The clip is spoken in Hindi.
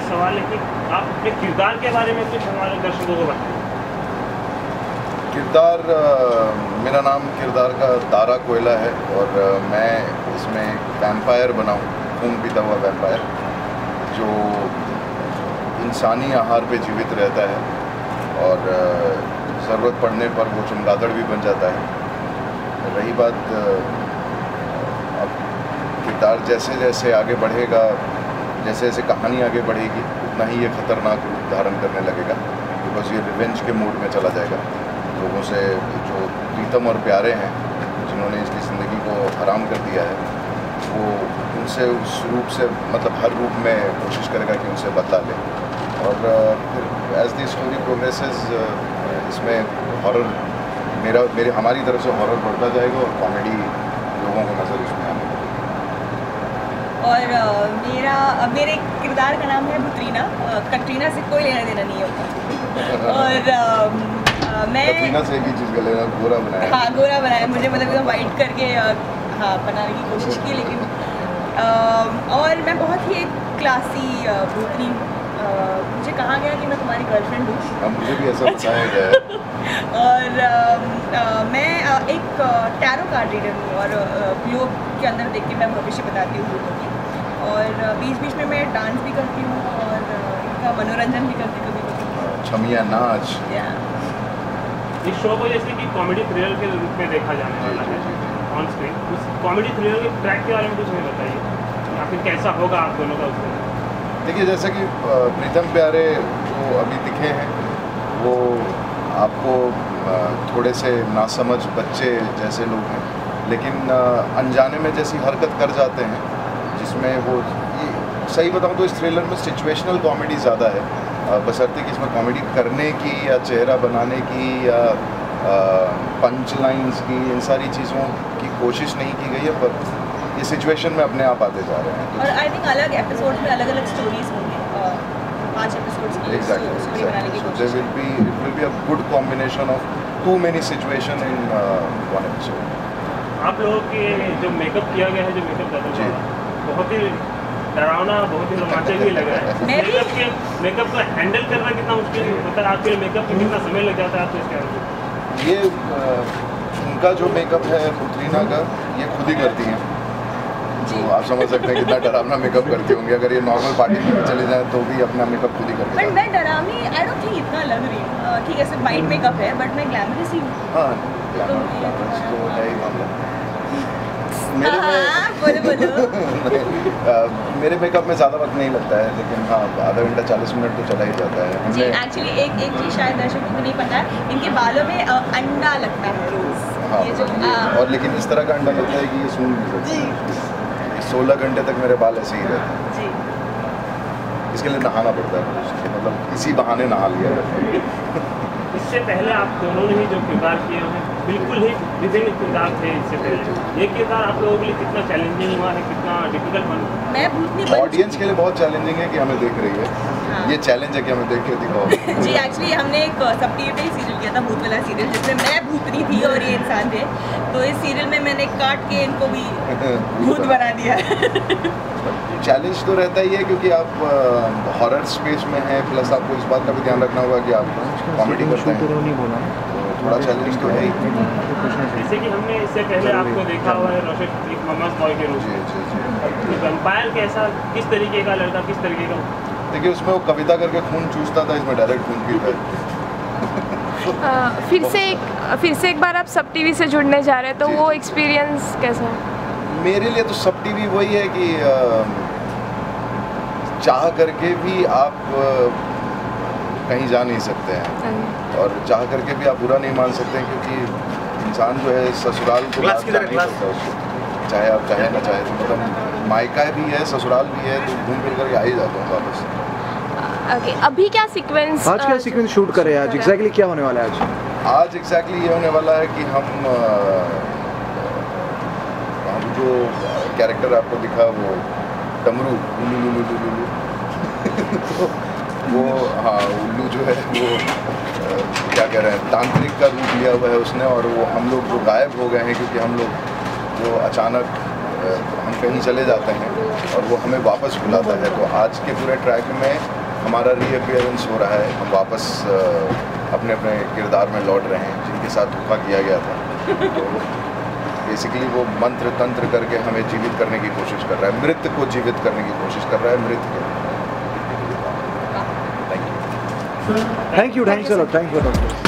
सवाल है कि आप अपने किरदार के बारे में कुछ हमारे दर्शकों को बताएँ। किरदार मेरा नाम किरदार का तारा कोयला है और मैं इसमें वैम्पायर बनाऊँ खून पीता हुआ वैम्पायर जो इंसानी आहार पे जीवित रहता है और ज़रूरत पड़ने पर वो चमगादड़ भी बन जाता है। रही बात अब किरदार जैसे जैसे आगे बढ़ेगा जैसे जैसे कहानी आगे बढ़ेगी, उतना ही ये खतरनाक रूप धारण करने लगेगा बिकॉज़ ये रिवेंज के मूड में चला जाएगा। लोगों से जो प्रीतम और प्यारे हैं, जिन्होंने इसकी ज़िंदगी को हराम कर दिया है, वो उनसे उस रूप से मतलब हर रूप में कोशिश करेगा कि उनसे बदला ले। और फिर एज दी स्टोरी प्रोग्रेसेस इसमें हॉरर मेरा, मेरे, हमारी तरफ़ से हॉरर बढ़ता जाएगा और कॉमेडी लोगों को नज़र लगेगी और मेरा मेरे किरदार का नाम है बुतरीना कटरीना से कोई लेना देना नहीं होता। और मैं कटरीना से भी चीज़ का लेना गोरा बनाया। हाँ गोरा बनाया। मुझे मतलब एकदम वाइट करके हाँ बनाने की कोशिश की लेकिन और मैं बहुत ही एक क्लासी भूतनी मुझे कहा गया कि मैं तुम्हारी गर्लफ्रेंड हूँ। मुझे भी ऐसा बताया गया है। और अम, अ, मैं एक टैरो कार्ड रीडर हूँ और ग्लोब के अंदर देख के मैं भविष्य बताती हूँ लोगों की। और बीच बीच में मैं डांस भी करती हूँ और इनका मनोरंजन भी करती हूँ कभी कभी छमिया नाच। इस शो को जैसे कि कॉमेडी थ्रिलर के रूप में देखा जाने वाला है ऑन स्क्रीन उस कॉमेडी थ्रिलर के ट्रैक के बारे में कुछ नहीं बताइए। या फिर कैसा होगा आप दोनों का उसमें? देखिए, जैसे कि प्रीतम प्यारे जो अभी दिखे हैं, वो आपको थोड़े से नासमझ बच्चे जैसे लोग हैं। लेकिन अनजाने में जैसी हरकत कर जाते हैं, जिसमें वो सही बताऊँ तो इस थ्रिलर में सिचुएशनल कॉमेडी ज़्यादा है। बशर्ते कि इसमें कॉमेडी करने की या चेहरा बनाने की या पंच लाइंस की, इन सारी चीज़ों की कोशिश नहीं की गई है, पर ये सिचुएशन में अपने आप आते जा रहे हैं और आई थिंक अलग एपिसोड में अलग अलग स्टोरीज होंगे पाँच एपिसोड्स की Exactly. स्टोरी बनाने की exactly. So कोशिश there will be it will be a good combination of too many situation in uh, आप लोगों के जो मेकअप किया गया है जो मेकअप दादा। बहुत ही डरावना बहुत ही रोमांचक भी लग रहा है मेकअप के मेकअप को हैंडल करना कितना मुश्किल होता है आपके मेकअप में कितना समय लग जाता है आपको इसके अंदर ये उनका जो मेकअप है पुत्रीना का ये खुद ही करती हैं तो आप समझ सकते हैं कितना डरावना मेकअप करती होंगी अगर ये नॉर्मल पार्टी में चले जाएँ तो भी अपना मेकअप खुद ही बट मैं डरावनी आई डोंट थिंक इतना लग रही हूँ। ठीक है सिर्फ़ वाइट मेकअप है बट मैं ग्लैमरस ही हूँ। हैं। हाँ तो थोड़ा- तो है ही मामला मेरे हाँ, में बोलो बोलो। मेरे मेकअप में ज़्यादा वक्त नहीं लगता है लेकिन हाँ आधा घंटा चालीस मिनट तो चला ही जाता है। जी एक्चुअली एक एक चीज़ शायद दर्शकों को नहीं पता है इनके बालों में अंडा लगता है। रोज हाँ। ये जो और लेकिन इस तरह का अंडा लगता है कि ये सूंघ नहीं सकते। सोलह घंटे तक मेरे बाल ऐसे ही रहते हैं। इसके लिए नहाना पड़ता है मतलब इसी बहाने नहा लिया जाता है। इससे पहले आप दोनों ने ही जो किरदार किए हैं बिल्कुल ही विभिन्न किरदार थे इससे पहले। ये किरदार आप लोगों के लिए कितना चैलेंजिंग हुआ है कितना डिफ़िकल्ट बना मैं ऑडियंस के लिए बहुत चैलेंजिंग है कि हमें देख रही है। हाँ। ये चैलेंज है कि हमें देख के दिखाओ। जी एक्चुअली हमने एक सब टीवी पे सीरियल किया था भूत वाला सीरियल जिसमें मैं भूतनी थी और ये इंसान थे। तो इस सीरियल में मैंने काट के इनको भी भूत बना दिया। चैलेंज तो रहता ही है क्योंकि आप हॉरर स्पेस में हैं प्लस आपको इस बात का भी ध्यान रखना होगा कि आप कॉमेडी करते हैं। नहीं बोला थोड़ा चैलेंज तो है ही। जैसे कि हमने इससे पहले आपको देखा हुआ है रोशन एक बॉय के रूप में। वैम्पायर कैसा किस तरीके का लड़का किस तरीके का? देखिए उसमें वो कविता करके खून चूसता था इसमें डायरेक्ट खून पीता है। फिर से एक फिर से एक बार आप सब टीवी से जुड़ने जा रहे हैं तो वो एक्सपीरियंस कैसा है? मेरे लिए तो सब टीवी वही है कि चाह करके भी आप कहीं जा नहीं सकते हैं। और जा करके भी आप बुरा नहीं मान सकते हैं क्योंकि इंसान जो है ससुराल को है, चाहे आप चाहे ना चाहे तो मतलब मायका भी है ससुराल भी है तो घूम फिर करके आ ही जाता हूँ वापस। ओके अभी क्या सीक्वेंस आज क्या सीक्वेंस शूट करे आज? एग्जैक्टली क्या होने वाला है आज? आज एग्जैक्टली ये होने वाला है कि हम हम जो कैरेक्टर आपको दिखा वो डमरू लुलू लुलू लुलू वो हाँ उल्लू जो है, वो क्या कह रहे हैं, तांत्रिक का रूप लिया हुआ है उसने और वो हम लोग जो गायब हो गए हैं क्योंकि हम लोग जो अचानक हम कहीं चले जाते हैं और वो हमें वापस बुलाता है। तो आज के पूरे ट्रैक में हमारा रीअपियरेंस हो रहा है। हम वापस अपने अपने किरदार में लौट रहे हैं, जिनके साथ धोखा किया गया था। तो बेसिकली वो मंत्र तंत्र करके हमें जीवित करने की कोशिश कर रहा है। मृत को जीवित करने की कोशिश कर रहा है, मृत को। Thank you. Thanks a lot. Thank you, doctor.